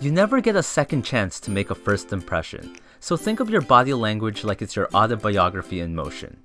You never get a second chance to make a first impression, so think of your body language like it's your autobiography in motion.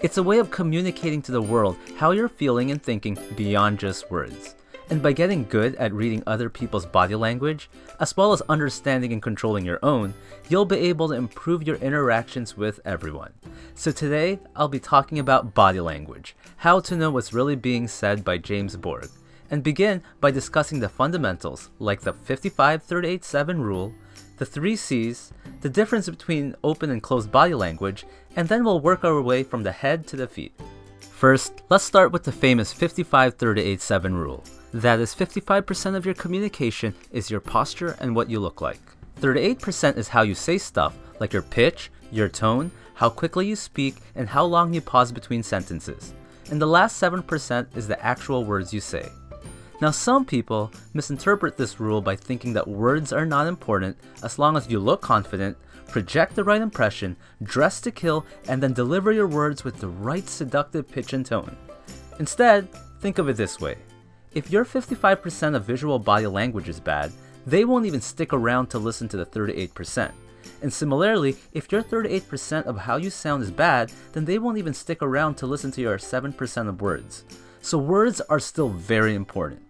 It's a way of communicating to the world how you're feeling and thinking beyond just words. And by getting good at reading other people's body language, as well as understanding and controlling your own, you'll be able to improve your interactions with everyone. So today, I'll be talking about body language, how to know what's really being said by James Borg and begin by discussing the fundamentals like the 55-38-7 rule, the three C's, the difference between open and closed body language, and then we'll work our way from the head to the feet. First, let's start with the famous 55-38-7 rule. That is 55% of your communication is your posture and what you look like. 38% is how you say stuff, like your pitch, your tone, how quickly you speak, and how long you pause between sentences. And the last 7% is the actual words you say. Now, some people misinterpret this rule by thinking that words are not important as long as you look confident, project the right impression, dress to kill, and then deliver your words with the right seductive pitch and tone. Instead, think of it this way if your 55% of visual body language is bad, they won't even stick around to listen to the 38%. And similarly, if your 38% of how you sound is bad, then they won't even stick around to listen to your 7% of words. So words are still very important.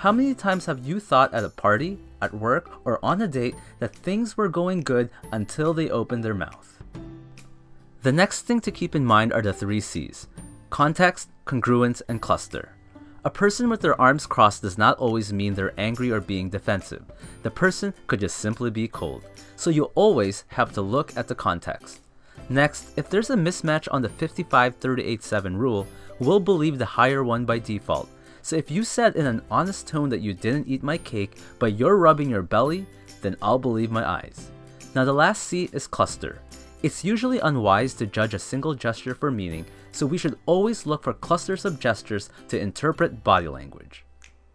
How many times have you thought at a party, at work, or on a date that things were going good until they opened their mouth? The next thing to keep in mind are the three C's context, congruence, and cluster. A person with their arms crossed does not always mean they're angry or being defensive. The person could just simply be cold. So you always have to look at the context. Next, if there's a mismatch on the 55 38 7 rule, we'll believe the higher one by default so if you said in an honest tone that you didn't eat my cake, but you're rubbing your belly, then I'll believe my eyes. Now the last C is cluster. It's usually unwise to judge a single gesture for meaning, so we should always look for clusters of gestures to interpret body language.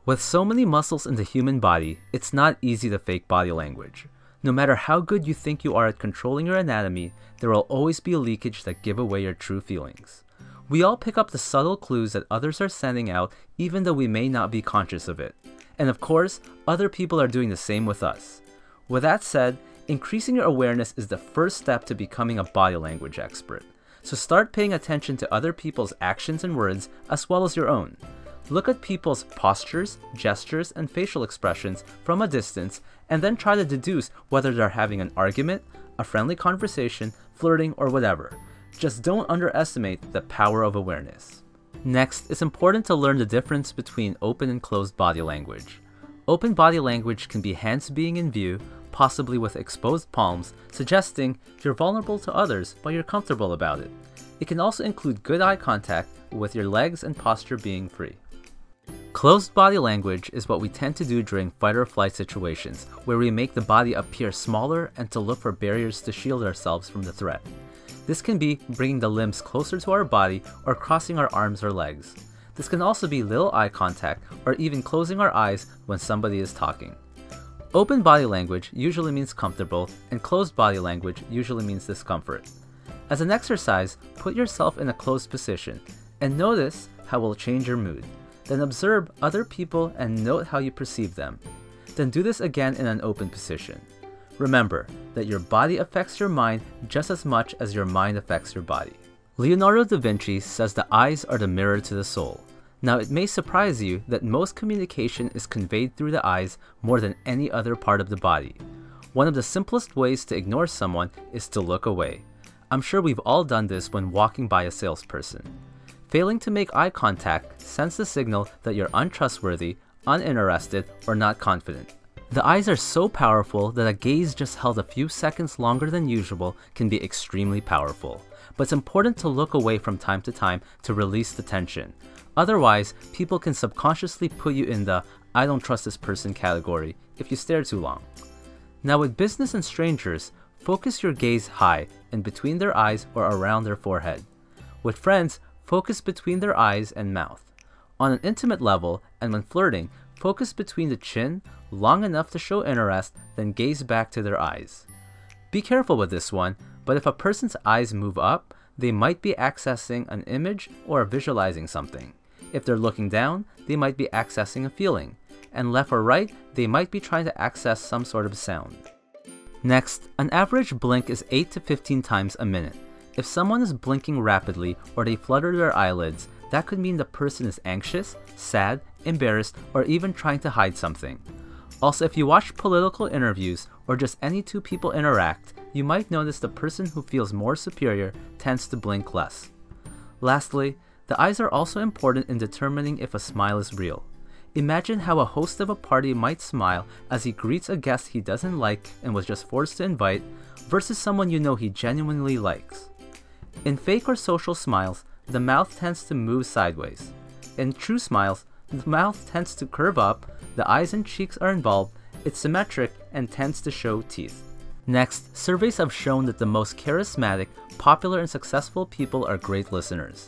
With so many muscles in the human body, it's not easy to fake body language. No matter how good you think you are at controlling your anatomy, there will always be a leakage that give away your true feelings. We all pick up the subtle clues that others are sending out even though we may not be conscious of it. And of course, other people are doing the same with us. With that said, increasing your awareness is the first step to becoming a body language expert. So start paying attention to other people's actions and words as well as your own. Look at people's postures, gestures, and facial expressions from a distance and then try to deduce whether they're having an argument, a friendly conversation, flirting, or whatever. Just don't underestimate the power of awareness. Next, it's important to learn the difference between open and closed body language. Open body language can be hands being in view, possibly with exposed palms, suggesting you're vulnerable to others but you're comfortable about it. It can also include good eye contact with your legs and posture being free. Closed body language is what we tend to do during fight or flight situations, where we make the body appear smaller and to look for barriers to shield ourselves from the threat. This can be bringing the limbs closer to our body or crossing our arms or legs. This can also be little eye contact or even closing our eyes when somebody is talking. Open body language usually means comfortable, and closed body language usually means discomfort. As an exercise, put yourself in a closed position and notice how it will change your mood. Then observe other people and note how you perceive them. Then do this again in an open position. Remember that your body affects your mind just as much as your mind affects your body. Leonardo da Vinci says the eyes are the mirror to the soul. Now, it may surprise you that most communication is conveyed through the eyes more than any other part of the body. One of the simplest ways to ignore someone is to look away. I'm sure we've all done this when walking by a salesperson. Failing to make eye contact sends the signal that you're untrustworthy, uninterested, or not confident. The eyes are so powerful that a gaze just held a few seconds longer than usual can be extremely powerful. But it's important to look away from time to time to release the tension. Otherwise, people can subconsciously put you in the I don't trust this person category if you stare too long. Now, with business and strangers, focus your gaze high and between their eyes or around their forehead. With friends, focus between their eyes and mouth. On an intimate level, and when flirting, focus between the chin, long enough to show interest, then gaze back to their eyes. Be careful with this one, but if a person's eyes move up, they might be accessing an image or visualizing something. If they're looking down, they might be accessing a feeling. and left or right, they might be trying to access some sort of sound. Next, an average blink is 8 to 15 times a minute. If someone is blinking rapidly or they flutter their eyelids, that could mean the person is anxious, sad, embarrassed, or even trying to hide something. Also, if you watch political interviews or just any two people interact, you might notice the person who feels more superior tends to blink less. Lastly, the eyes are also important in determining if a smile is real. Imagine how a host of a party might smile as he greets a guest he doesn't like and was just forced to invite, versus someone you know he genuinely likes. In fake or social smiles, the mouth tends to move sideways. In true smiles, the mouth tends to curve up, the eyes and cheeks are involved, it's symmetric, and tends to show teeth. Next, surveys have shown that the most charismatic, popular, and successful people are great listeners.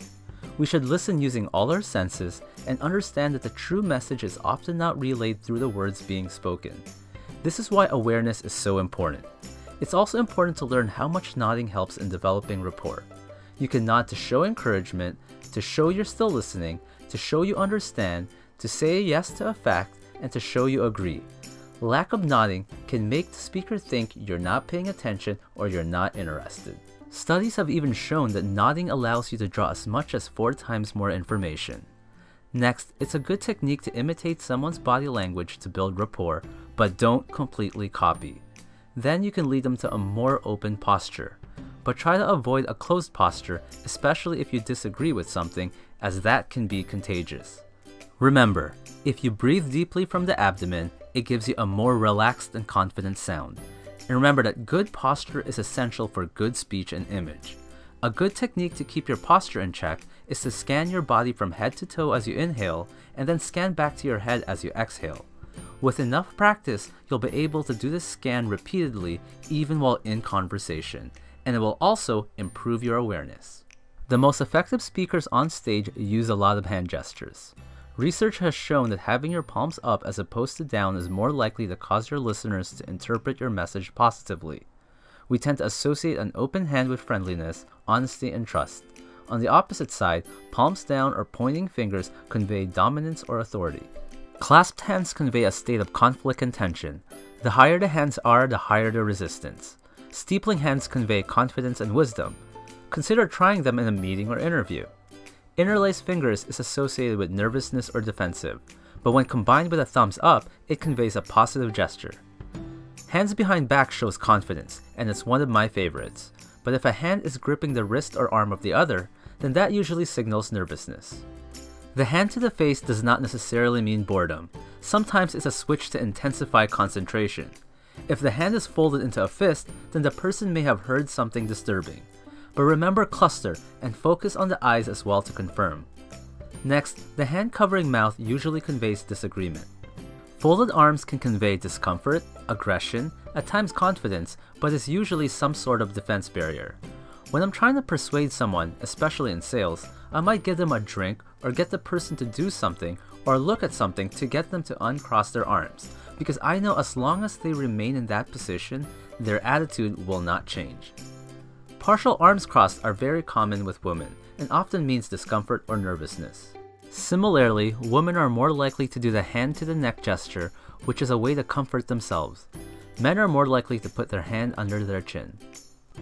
We should listen using all our senses and understand that the true message is often not relayed through the words being spoken. This is why awareness is so important. It's also important to learn how much nodding helps in developing rapport. You can nod to show encouragement, to show you're still listening, to show you understand, to say yes to a fact, and to show you agree. Lack of nodding can make the speaker think you're not paying attention or you're not interested. Studies have even shown that nodding allows you to draw as much as four times more information. Next, it's a good technique to imitate someone's body language to build rapport, but don't completely copy. Then you can lead them to a more open posture. But try to avoid a closed posture, especially if you disagree with something, as that can be contagious. Remember, if you breathe deeply from the abdomen, it gives you a more relaxed and confident sound. And remember that good posture is essential for good speech and image. A good technique to keep your posture in check is to scan your body from head to toe as you inhale and then scan back to your head as you exhale. With enough practice, you'll be able to do this scan repeatedly even while in conversation, and it will also improve your awareness. The most effective speakers on stage use a lot of hand gestures. Research has shown that having your palms up as opposed to down is more likely to cause your listeners to interpret your message positively. We tend to associate an open hand with friendliness, honesty, and trust. On the opposite side, palms down or pointing fingers convey dominance or authority. Clasped hands convey a state of conflict and tension. The higher the hands are, the higher the resistance. Steepling hands convey confidence and wisdom. Consider trying them in a meeting or interview. Interlaced fingers is associated with nervousness or defensive, but when combined with a thumbs up, it conveys a positive gesture. Hands behind back shows confidence, and it's one of my favorites. But if a hand is gripping the wrist or arm of the other, then that usually signals nervousness. The hand to the face does not necessarily mean boredom. Sometimes it's a switch to intensify concentration. If the hand is folded into a fist, then the person may have heard something disturbing. But remember cluster and focus on the eyes as well to confirm. Next, the hand covering mouth usually conveys disagreement. Folded arms can convey discomfort, aggression, at times confidence, but is usually some sort of defense barrier. When I'm trying to persuade someone, especially in sales, I might give them a drink or get the person to do something or look at something to get them to uncross their arms, because I know as long as they remain in that position, their attitude will not change. Partial arms crossed are very common with women and often means discomfort or nervousness. Similarly, women are more likely to do the hand to the neck gesture, which is a way to comfort themselves. Men are more likely to put their hand under their chin.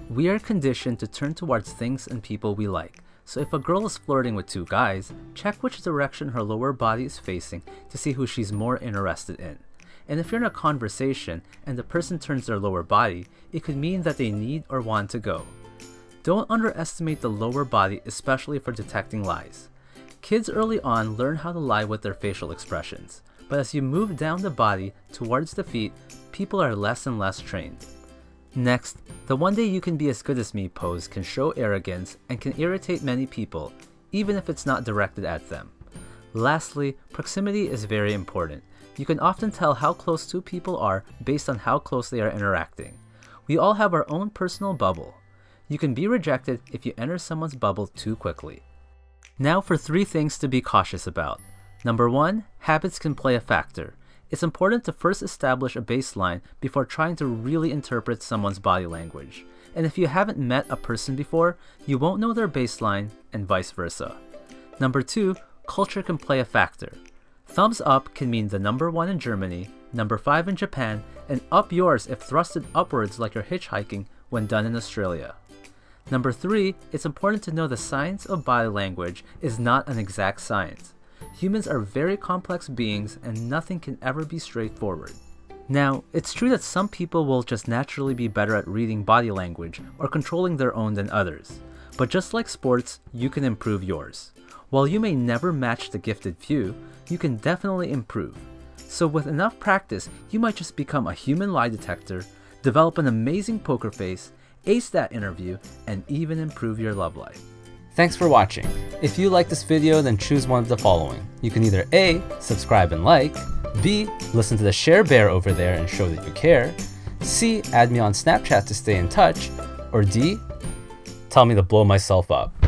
We are conditioned to turn towards things and people we like, so if a girl is flirting with two guys, check which direction her lower body is facing to see who she's more interested in. And if you're in a conversation and the person turns their lower body, it could mean that they need or want to go. Don't underestimate the lower body, especially for detecting lies. Kids early on learn how to lie with their facial expressions, but as you move down the body towards the feet, people are less and less trained. Next, the one day you can be as good as me pose can show arrogance and can irritate many people, even if it's not directed at them. Lastly, proximity is very important. You can often tell how close two people are based on how close they are interacting. We all have our own personal bubble. You can be rejected if you enter someone's bubble too quickly. Now for three things to be cautious about. Number one, habits can play a factor. It's important to first establish a baseline before trying to really interpret someone's body language. And if you haven't met a person before, you won't know their baseline, and vice versa. Number two, culture can play a factor. Thumbs up can mean the number 1 in Germany, number 5 in Japan, and up yours if thrusted upwards like you're hitchhiking when done in Australia. Number 3, it's important to know the science of body language is not an exact science. Humans are very complex beings and nothing can ever be straightforward. Now, it's true that some people will just naturally be better at reading body language or controlling their own than others. But just like sports, you can improve yours. While you may never match the gifted few, you can definitely improve. So, with enough practice, you might just become a human lie detector, develop an amazing poker face, ace that interview, and even improve your love life. Thanks for watching. If you like this video, then choose one of the following. You can either A, subscribe and like, B, listen to the share bear over there and show that you care, C, add me on Snapchat to stay in touch, or D, tell me to blow myself up.